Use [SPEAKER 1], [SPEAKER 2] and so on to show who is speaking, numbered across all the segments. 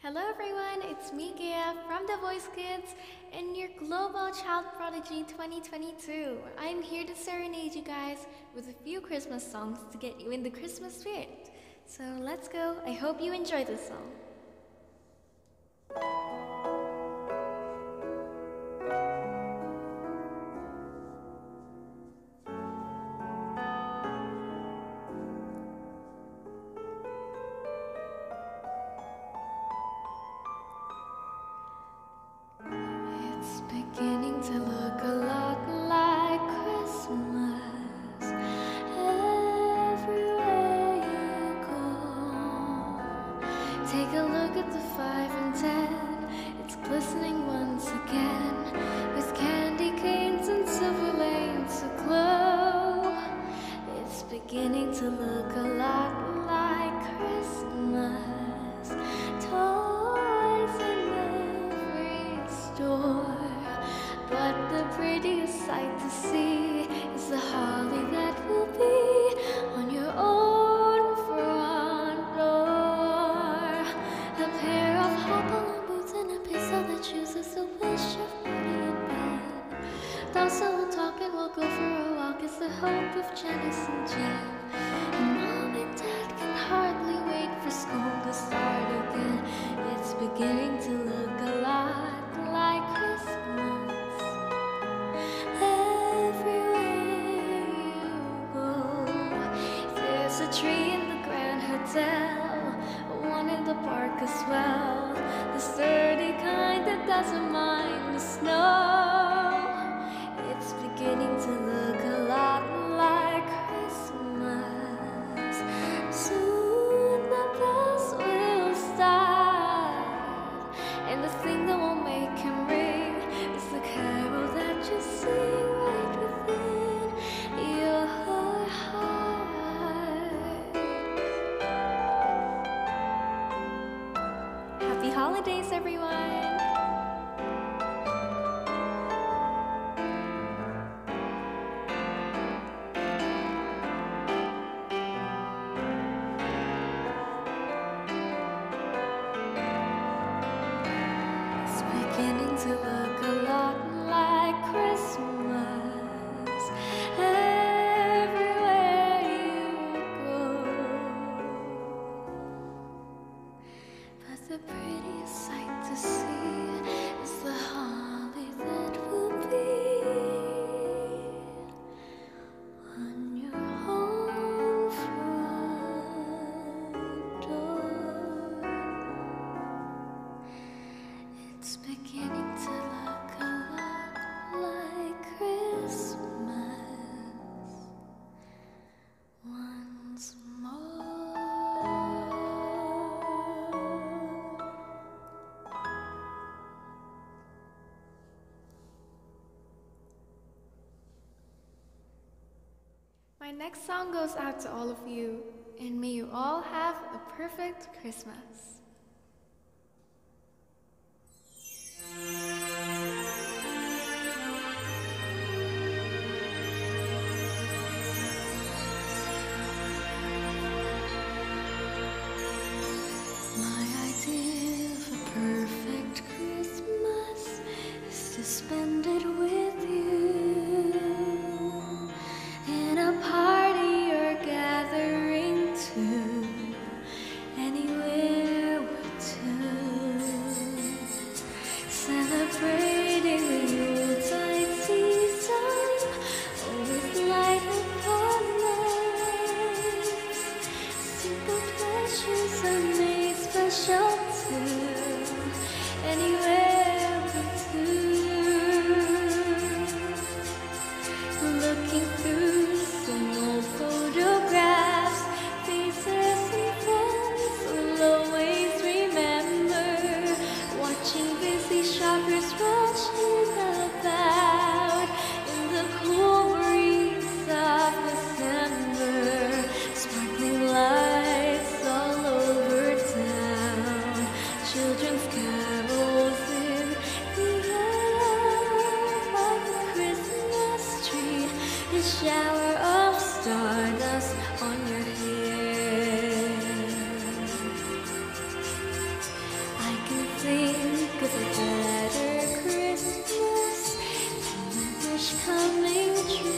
[SPEAKER 1] Hello everyone, it's me Gaia, from The Voice Kids and your Global Child Prodigy 2022. I'm here to serenade you guys with a few Christmas songs to get you in the Christmas spirit. So let's go, I hope you enjoy this song. Take a look at the five and ten. so we'll talk and we'll go for a walk. It's the hope of Janice and Jack. holidays, everyone! My next song goes out to all of you, and may you all have a perfect Christmas. suspended with special too. Anyway. shower of stardust on your hair. I can think of a better Christmas than my wish coming true.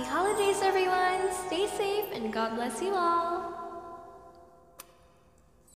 [SPEAKER 1] Happy holidays, everyone! Stay safe and God bless you all!